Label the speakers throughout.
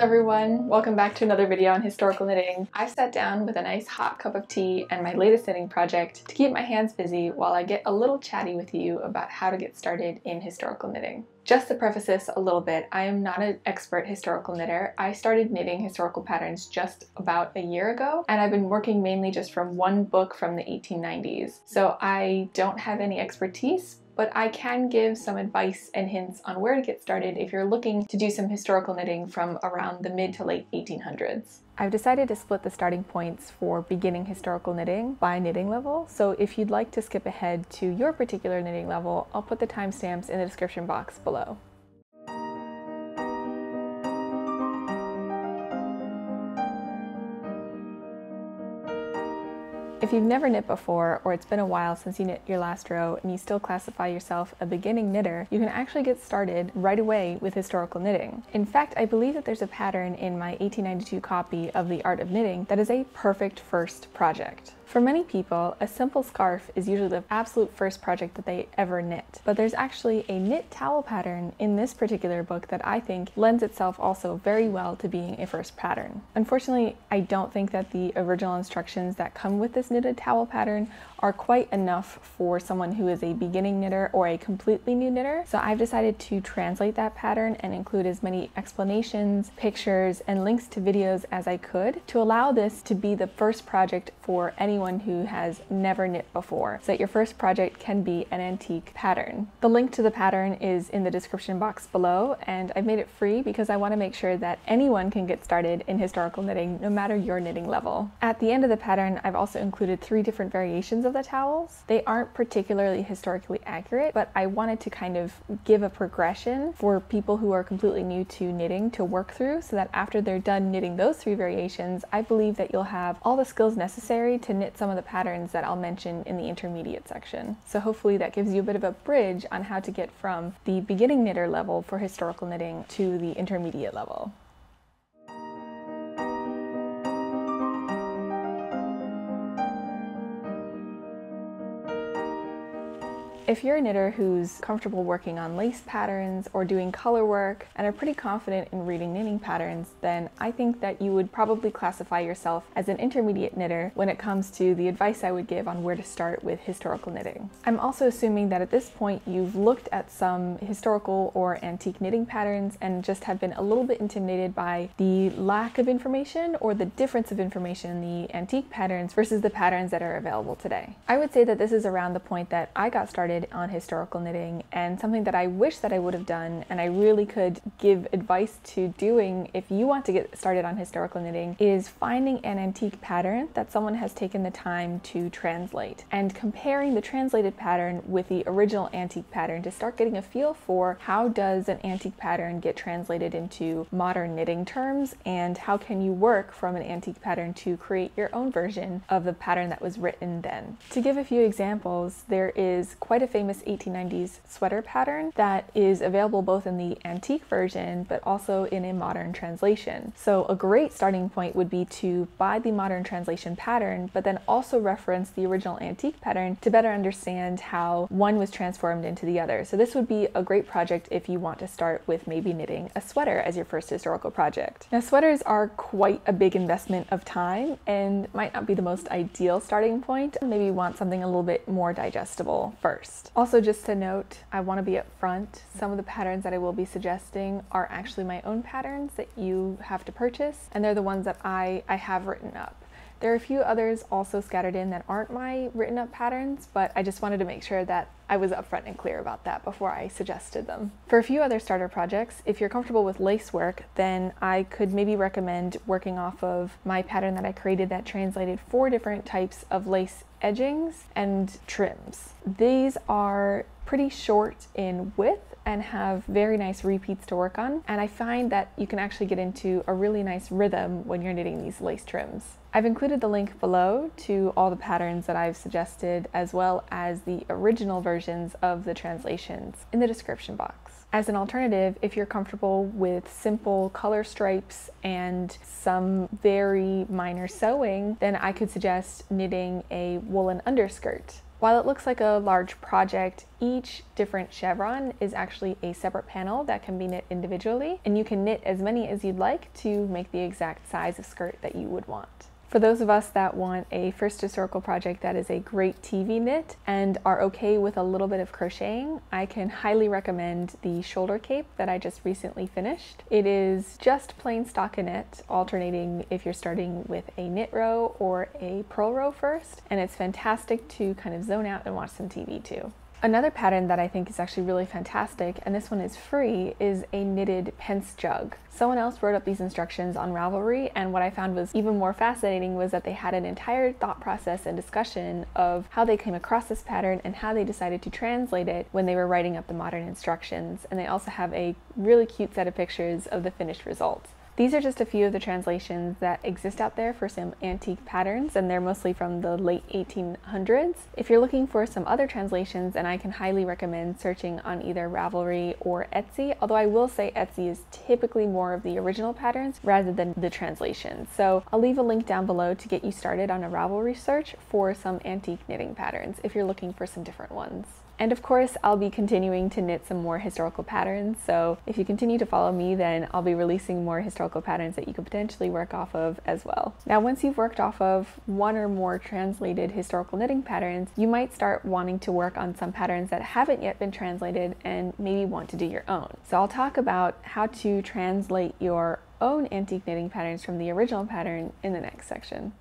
Speaker 1: Hello everyone, welcome back to another video on historical knitting. I've sat down with a nice hot cup of tea and my latest knitting project to keep my hands busy while I get a little chatty with you about how to get started in historical knitting. Just to preface this a little bit, I am not an expert historical knitter. I started knitting historical patterns just about a year ago, and I've been working mainly just from one book from the 1890s. So I don't have any expertise, but I can give some advice and hints on where to get started if you're looking to do some historical knitting from around the mid to late 1800s. I've decided to split the starting points for beginning historical knitting by knitting level, so if you'd like to skip ahead to your particular knitting level, I'll put the timestamps in the description box below. If you've never knit before, or it's been a while since you knit your last row and you still classify yourself a beginning knitter, you can actually get started right away with historical knitting. In fact, I believe that there's a pattern in my 1892 copy of The Art of Knitting that is a perfect first project. For many people, a simple scarf is usually the absolute first project that they ever knit. But there's actually a knit towel pattern in this particular book that I think lends itself also very well to being a first pattern. Unfortunately, I don't think that the original instructions that come with this knitted towel pattern are quite enough for someone who is a beginning knitter or a completely new knitter. So I've decided to translate that pattern and include as many explanations, pictures, and links to videos as I could to allow this to be the first project for anyone anyone who has never knit before, so that your first project can be an antique pattern. The link to the pattern is in the description box below, and I've made it free because I want to make sure that anyone can get started in historical knitting, no matter your knitting level. At the end of the pattern, I've also included three different variations of the towels. They aren't particularly historically accurate, but I wanted to kind of give a progression for people who are completely new to knitting to work through so that after they're done knitting those three variations, I believe that you'll have all the skills necessary to knit some of the patterns that I'll mention in the intermediate section. So hopefully that gives you a bit of a bridge on how to get from the beginning knitter level for historical knitting to the intermediate level. If you're a knitter who's comfortable working on lace patterns or doing color work and are pretty confident in reading knitting patterns, then I think that you would probably classify yourself as an intermediate knitter when it comes to the advice I would give on where to start with historical knitting. I'm also assuming that at this point you've looked at some historical or antique knitting patterns and just have been a little bit intimidated by the lack of information or the difference of information in the antique patterns versus the patterns that are available today. I would say that this is around the point that I got started on historical knitting and something that I wish that I would have done and I really could give advice to doing if you want to get started on historical knitting is finding an antique pattern that someone has taken the time to translate and comparing the translated pattern with the original antique pattern to start getting a feel for how does an antique pattern get translated into modern knitting terms and how can you work from an antique pattern to create your own version of the pattern that was written then. To give a few examples, there is quite a famous 1890s sweater pattern that is available both in the antique version but also in a modern translation. So a great starting point would be to buy the modern translation pattern but then also reference the original antique pattern to better understand how one was transformed into the other. So this would be a great project if you want to start with maybe knitting a sweater as your first historical project. Now sweaters are quite a big investment of time and might not be the most ideal starting point. Maybe you want something a little bit more digestible first. Also just to note, I want to be upfront. Some of the patterns that I will be suggesting are actually my own patterns that you have to purchase, and they're the ones that I, I have written up. There are a few others also scattered in that aren't my written up patterns, but I just wanted to make sure that I was upfront and clear about that before I suggested them. For a few other starter projects, if you're comfortable with lace work, then I could maybe recommend working off of my pattern that I created that translated four different types of lace edgings and trims. These are pretty short in width and have very nice repeats to work on. And I find that you can actually get into a really nice rhythm when you're knitting these lace trims. I've included the link below to all the patterns that I've suggested as well as the original versions of the translations in the description box. As an alternative, if you're comfortable with simple color stripes and some very minor sewing, then I could suggest knitting a woolen underskirt While it looks like a large project, each different chevron is actually a separate panel that can be knit individually, and you can knit as many as you'd like to make the exact size of skirt that you would want. For those of us that want a first historical project that is a great TV knit and are okay with a little bit of crocheting, I can highly recommend the shoulder cape that I just recently finished. It is just plain stockinette, alternating if you're starting with a knit row or a purl row first, and it's fantastic to kind of zone out and watch some TV too. Another pattern that I think is actually really fantastic, and this one is free, is a knitted pence jug. Someone else wrote up these instructions on Ravelry, and what I found was even more fascinating was that they had an entire thought process and discussion of how they came across this pattern and how they decided to translate it when they were writing up the modern instructions. And they also have a really cute set of pictures of the finished results. These are just a few of the translations that exist out there for some antique patterns, and they're mostly from the late 1800s. If you're looking for some other translations, and I can highly recommend searching on either Ravelry or Etsy, although I will say Etsy is typically more of the original patterns rather than the translations. So I'll leave a link down below to get you started on a Ravelry search for some antique knitting patterns if you're looking for some different ones. And of course, I'll be continuing to knit some more historical patterns. So if you continue to follow me, then I'll be releasing more historical patterns that you could potentially work off of as well. Now, once you've worked off of one or more translated historical knitting patterns, you might start wanting to work on some patterns that haven't yet been translated and maybe want to do your own. So I'll talk about how to translate your own antique knitting patterns from the original pattern in the next section.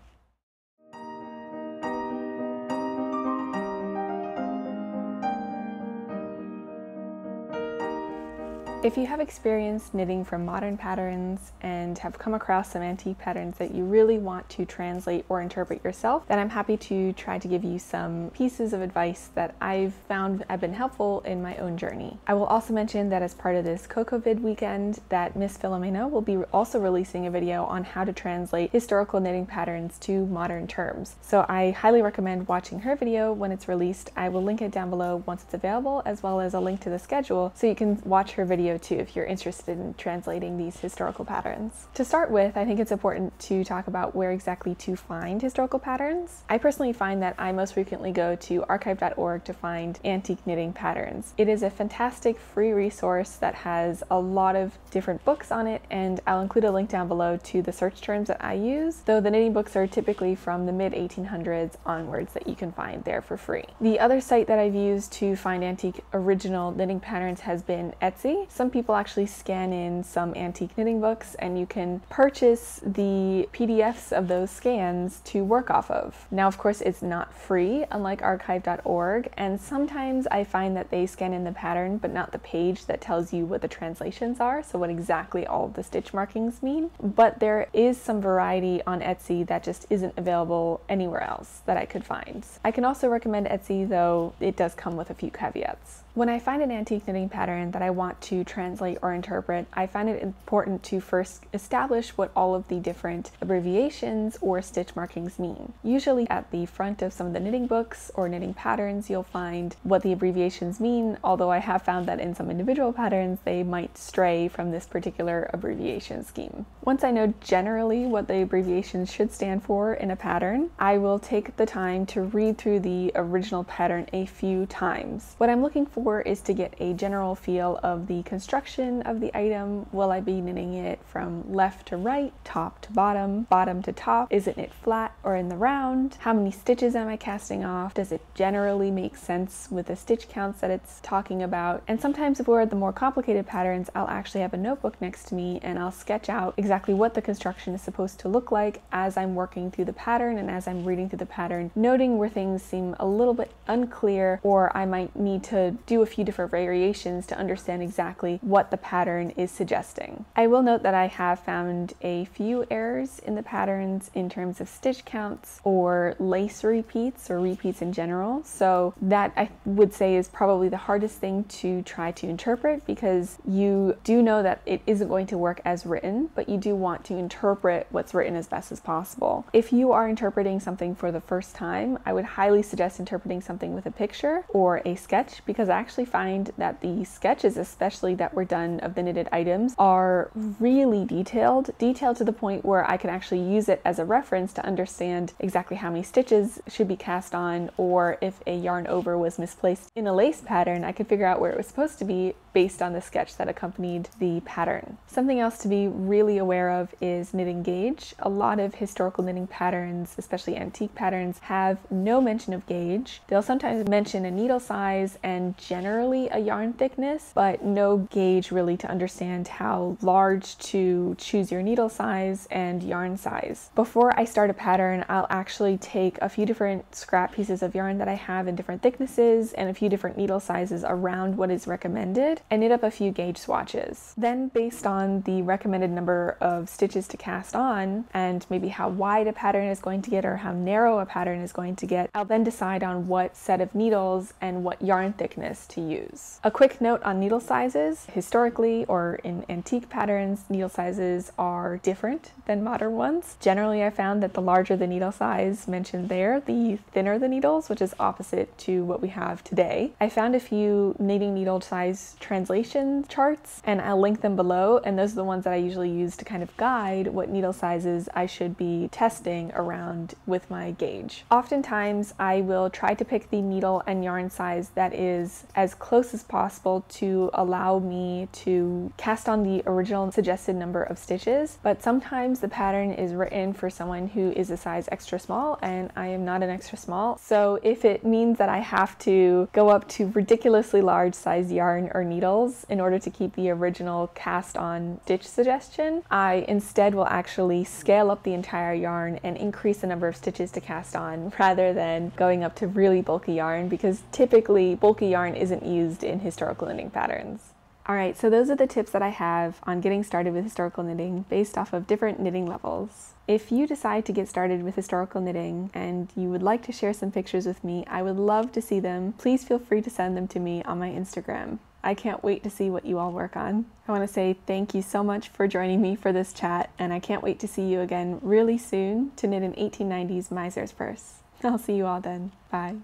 Speaker 1: If you have experience knitting from modern patterns and have come across some antique patterns that you really want to translate or interpret yourself, then I'm happy to try to give you some pieces of advice that I've found have been helpful in my own journey. I will also mention that as part of this CocoVid weekend that Miss Filomena will be also releasing a video on how to translate historical knitting patterns to modern terms. So I highly recommend watching her video when it's released. I will link it down below once it's available as well as a link to the schedule so you can watch her video video too if you're interested in translating these historical patterns. To start with, I think it's important to talk about where exactly to find historical patterns. I personally find that I most frequently go to archive.org to find antique knitting patterns. It is a fantastic free resource that has a lot of different books on it, and I'll include a link down below to the search terms that I use, though the knitting books are typically from the mid 1800s onwards that you can find there for free. The other site that I've used to find antique original knitting patterns has been Etsy. Some people actually scan in some antique knitting books and you can purchase the PDFs of those scans to work off of. Now, of course, it's not free, unlike archive.org, and sometimes I find that they scan in the pattern but not the page that tells you what the translations are, so what exactly all the stitch markings mean. But there is some variety on Etsy that just isn't available anywhere else that I could find. I can also recommend Etsy, though it does come with a few caveats. When I find an antique knitting pattern that I want to translate or interpret, I find it important to first establish what all of the different abbreviations or stitch markings mean. Usually at the front of some of the knitting books or knitting patterns, you'll find what the abbreviations mean, although I have found that in some individual patterns, they might stray from this particular abbreviation scheme. Once I know generally what the abbreviations should stand for in a pattern, I will take the time to read through the original pattern a few times. What I'm looking for is to get a general feel of the construction of the item. Will I be knitting it from left to right, top to bottom, bottom to top? Is it knit flat or in the round? How many stitches am I casting off? Does it generally make sense with the stitch counts that it's talking about? And sometimes for the more complicated patterns, I'll actually have a notebook next to me and I'll sketch out exactly what the construction is supposed to look like as I'm working through the pattern and as I'm reading through the pattern, noting where things seem a little bit unclear or I might need to do a few different variations to understand exactly what the pattern is suggesting. I will note that I have found a few errors in the patterns in terms of stitch counts or lace repeats or repeats in general. So that I would say is probably the hardest thing to try to interpret because you do know that it isn't going to work as written, but you do want to interpret what's written as best as possible. If you are interpreting something for the first time, I would highly suggest interpreting something with a picture or a sketch because actually find that the sketches, especially that were done of the knitted items, are really detailed, detailed to the point where I can actually use it as a reference to understand exactly how many stitches should be cast on, or if a yarn over was misplaced in a lace pattern, I could figure out where it was supposed to be based on the sketch that accompanied the pattern. Something else to be really aware of is knitting gauge. A lot of historical knitting patterns, especially antique patterns, have no mention of gauge. They'll sometimes mention a needle size and generally a yarn thickness, but no gauge really to understand how large to choose your needle size and yarn size. Before I start a pattern, I'll actually take a few different scrap pieces of yarn that I have in different thicknesses and a few different needle sizes around what is recommended and knit up a few gauge swatches. Then based on the recommended number of stitches to cast on and maybe how wide a pattern is going to get or how narrow a pattern is going to get, I'll then decide on what set of needles and what yarn thickness to use. A quick note on needle sizes. Historically or in antique patterns, needle sizes are different than modern ones. Generally, I found that the larger the needle size mentioned there, the thinner the needles, which is opposite to what we have today. I found a few knitting needle size translation charts and I'll link them below and those are the ones that I usually use to kind of guide what needle sizes I should be testing around with my gauge. Oftentimes I will try to pick the needle and yarn size that is as close as possible to allow me to cast on the original suggested number of stitches. But sometimes the pattern is written for someone who is a size extra small and I am not an extra small. So if it means that I have to go up to ridiculously large size yarn or needles in order to keep the original cast on stitch suggestion I instead will actually scale up the entire yarn and increase the number of stitches to cast on rather than going up to really bulky yarn because typically bulky yarn isn't used in historical knitting patterns. Alright, so those are the tips that I have on getting started with historical knitting based off of different knitting levels. If you decide to get started with historical knitting and you would like to share some pictures with me, I would love to see them. Please feel free to send them to me on my Instagram. I can't wait to see what you all work on. I want to say thank you so much for joining me for this chat, and I can't wait to see you again really soon to knit an 1890s miser's purse. I'll see you all then. Bye.